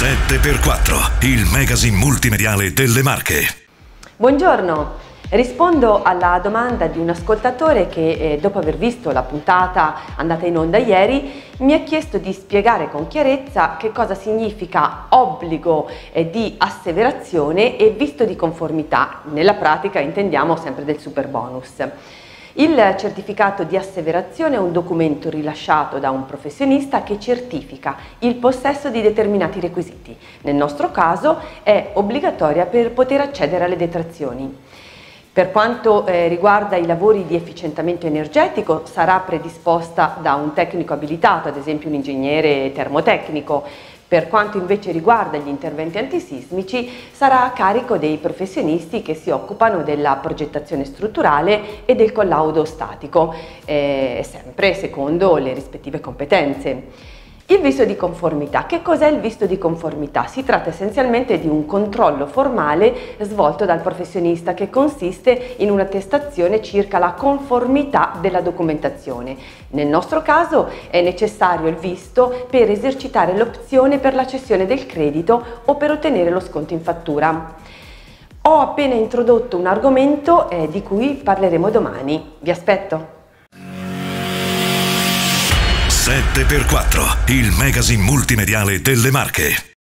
7x4, il magazine multimediale delle Marche. Buongiorno, rispondo alla domanda di un ascoltatore che eh, dopo aver visto la puntata andata in onda ieri mi ha chiesto di spiegare con chiarezza che cosa significa obbligo eh, di asseverazione e visto di conformità. Nella pratica intendiamo sempre del super bonus. Il certificato di asseverazione è un documento rilasciato da un professionista che certifica il possesso di determinati requisiti. Nel nostro caso è obbligatoria per poter accedere alle detrazioni. Per quanto eh, riguarda i lavori di efficientamento energetico sarà predisposta da un tecnico abilitato, ad esempio un ingegnere termotecnico, per quanto invece riguarda gli interventi antisismici sarà a carico dei professionisti che si occupano della progettazione strutturale e del collaudo statico, eh, sempre secondo le rispettive competenze. Il visto di conformità. Che cos'è il visto di conformità? Si tratta essenzialmente di un controllo formale svolto dal professionista che consiste in un'attestazione circa la conformità della documentazione. Nel nostro caso è necessario il visto per esercitare l'opzione per la cessione del credito o per ottenere lo sconto in fattura. Ho appena introdotto un argomento eh, di cui parleremo domani. Vi aspetto! 7x4, il magazine multimediale delle Marche.